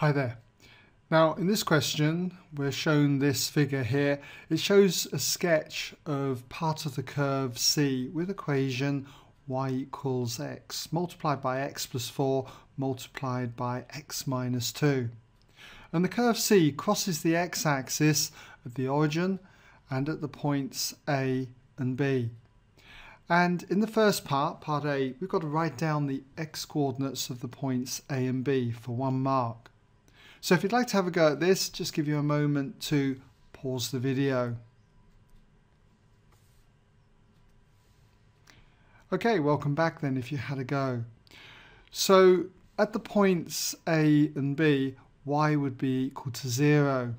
Hi there. Now in this question we're shown this figure here. It shows a sketch of part of the curve C with equation y equals x multiplied by x plus 4 multiplied by x minus 2. And the curve C crosses the x-axis at the origin and at the points A and B. And in the first part, part A, we've got to write down the x-coordinates of the points A and B for one mark. So if you'd like to have a go at this, just give you a moment to pause the video. Okay, welcome back then if you had a go. So at the points A and B, y would be equal to 0.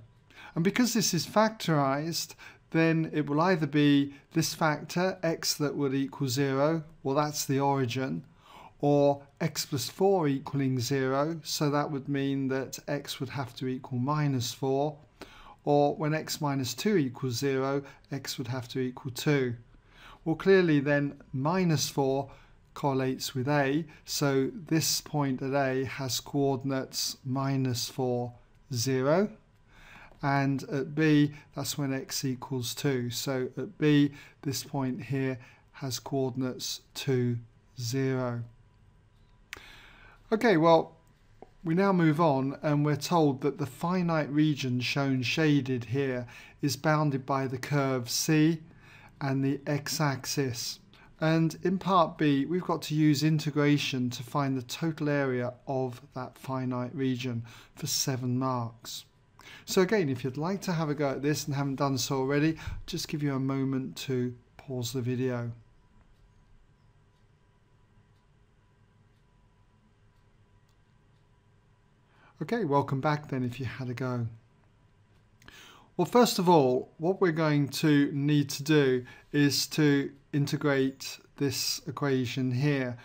And because this is factorized, then it will either be this factor, x that would equal 0, well that's the origin, or x plus 4 equaling 0, so that would mean that x would have to equal minus 4, or when x minus 2 equals 0, x would have to equal 2. Well clearly then minus 4 correlates with A, so this point at A has coordinates minus 4, 0, and at B that's when x equals 2. So at B this point here has coordinates 2, 0. Okay, well, we now move on and we're told that the finite region shown shaded here is bounded by the curve C and the x-axis. And in part B, we've got to use integration to find the total area of that finite region for seven marks. So again, if you'd like to have a go at this and haven't done so already, just give you a moment to pause the video. Okay, welcome back then if you had a go. Well, first of all, what we're going to need to do is to integrate this equation here.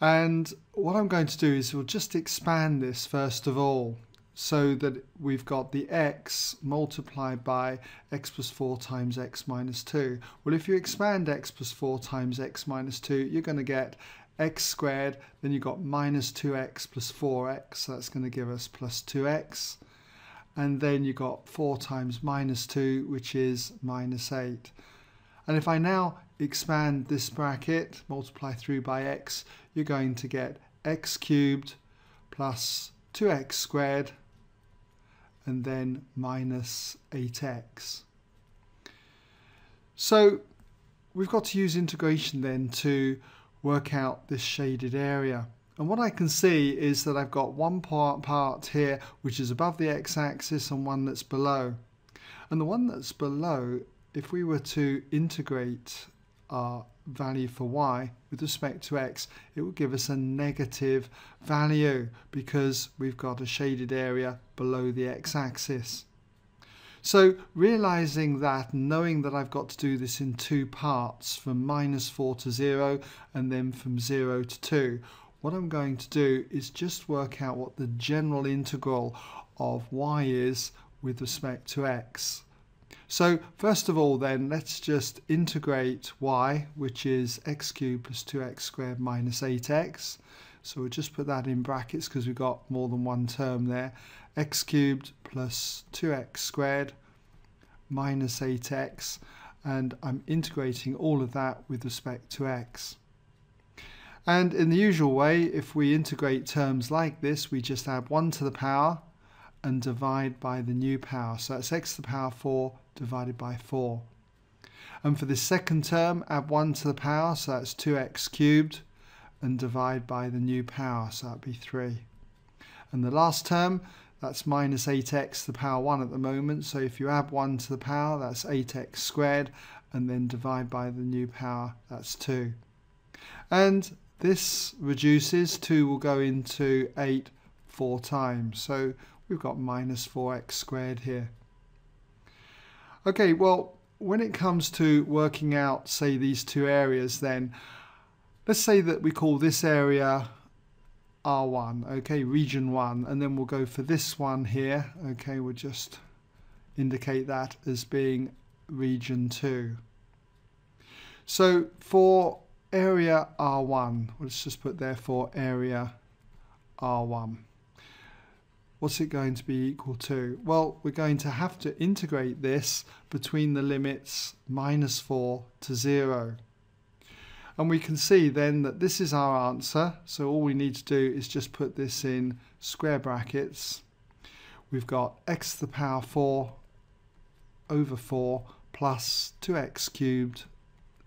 And what I'm going to do is we'll just expand this first of all so that we've got the x multiplied by x plus 4 times x minus 2. Well, if you expand x plus 4 times x minus 2, you're going to get x squared, then you've got minus 2x plus 4x, so that's going to give us plus 2x. And then you've got 4 times minus 2, which is minus 8. And if I now expand this bracket, multiply through by x, you're going to get x cubed plus 2x squared, and then minus 8x. So we've got to use integration then to work out this shaded area. And what I can see is that I've got one part, part here which is above the x-axis and one that's below. And the one that's below, if we were to integrate our value for y with respect to x, it would give us a negative value because we've got a shaded area below the x-axis. So realizing that, knowing that I've got to do this in two parts, from minus 4 to 0 and then from 0 to 2, what I'm going to do is just work out what the general integral of y is with respect to x. So first of all then, let's just integrate y, which is x cubed plus 2x squared minus 8x. So we'll just put that in brackets because we've got more than one term there. x cubed plus 2x squared minus 8x and I'm integrating all of that with respect to x. And in the usual way, if we integrate terms like this, we just add 1 to the power and divide by the new power. So that's x to the power 4 divided by 4. And for this second term, add 1 to the power, so that's 2x cubed and divide by the new power, so that'd be 3. And the last term, that's minus 8x to the power 1 at the moment, so if you add 1 to the power, that's 8x squared, and then divide by the new power, that's 2. And this reduces, 2 will go into 8 four times, so we've got minus 4x squared here. Okay, well, when it comes to working out, say, these two areas, then let's say that we call this area R1, okay, region 1, and then we'll go for this one here, okay, we'll just indicate that as being region 2. So for area R1, let's just put there for area R1. what's it going to be equal to? Well, we're going to have to integrate this between the limits minus 4 to 0. And we can see then that this is our answer. So all we need to do is just put this in square brackets. We've got x to the power 4 over 4 plus 2x cubed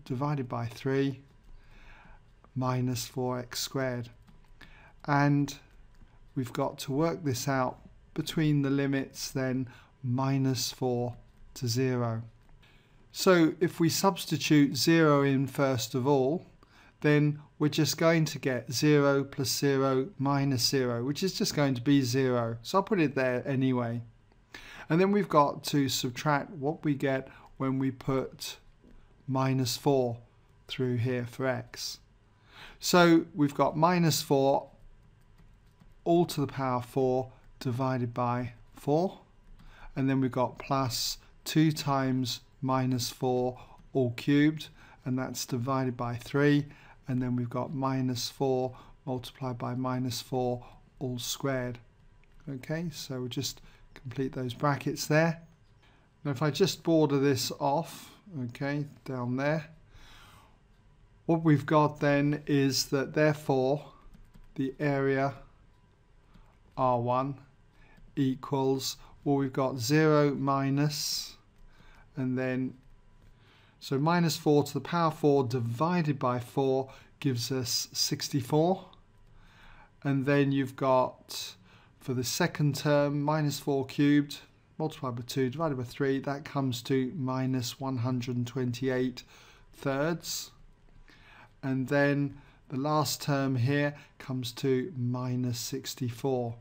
divided by 3 minus 4x squared. And we've got to work this out between the limits then minus 4 to 0. So if we substitute 0 in first of all, then we're just going to get 0 plus 0 minus 0, which is just going to be 0. So I'll put it there anyway. And then we've got to subtract what we get when we put minus 4 through here for x. So we've got minus 4 all to the power 4 divided by 4. And then we've got plus 2 times minus 4 all cubed. And that's divided by 3. And then we've got minus 4 multiplied by minus 4 all squared. Okay, so we'll just complete those brackets there. Now if I just border this off, okay, down there, what we've got then is that therefore the area R1 equals, well we've got 0 minus, and then, so minus 4 to the power 4 divided by 4 gives us 64. And then you've got, for the second term, minus 4 cubed multiplied by 2 divided by 3, that comes to minus 128 thirds. And then the last term here comes to minus 64.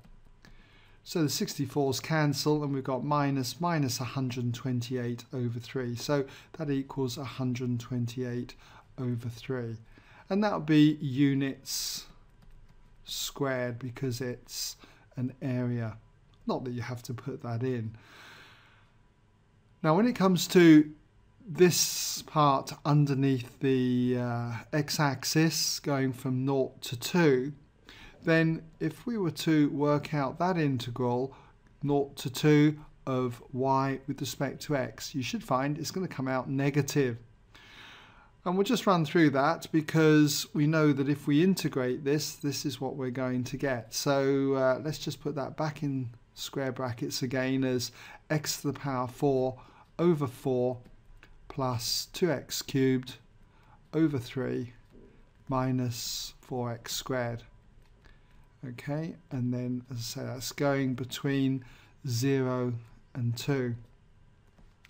So the 64s cancel and we've got minus minus 128 over 3. So that equals 128 over 3. And that will be units squared because it's an area. Not that you have to put that in. Now when it comes to this part underneath the uh, x-axis going from 0 to 2 then if we were to work out that integral 0 to 2 of y with respect to x you should find it's going to come out negative. and we'll just run through that because we know that if we integrate this this is what we're going to get so uh, let's just put that back in square brackets again as x to the power 4 over 4 plus 2x cubed over 3 minus 4x squared. Okay, and then as I say, that's going between 0 and 2.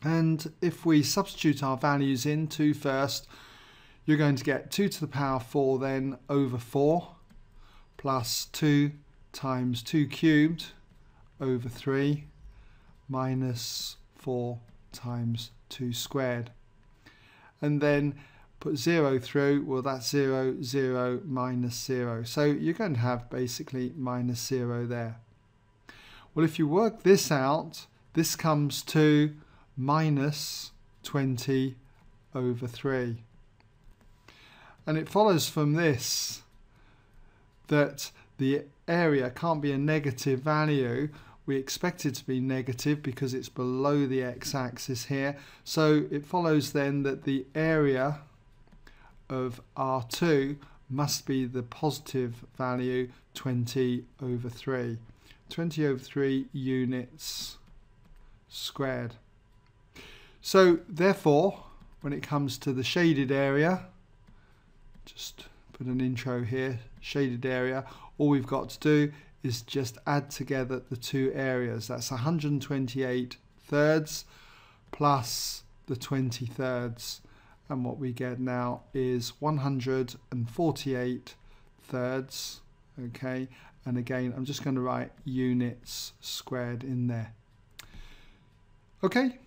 And if we substitute our values in 2 first, you're going to get 2 to the power 4 then over 4 plus 2 times 2 cubed over 3 minus 4 times 2 squared. And then put 0 through, well that's 0, 0, minus 0. So you're going to have basically minus 0 there. Well if you work this out, this comes to minus 20 over 3. And it follows from this that the area can't be a negative value we expect it to be negative because it's below the x-axis here. So it follows then that the area of R2 must be the positive value 20 over 3. 20 over 3 units squared. So therefore, when it comes to the shaded area, just put an intro here, shaded area, all we've got to do is just add together the two areas. That's 128 thirds plus the 20 thirds. And what we get now is 148 thirds. Okay, and again, I'm just going to write units squared in there. Okay,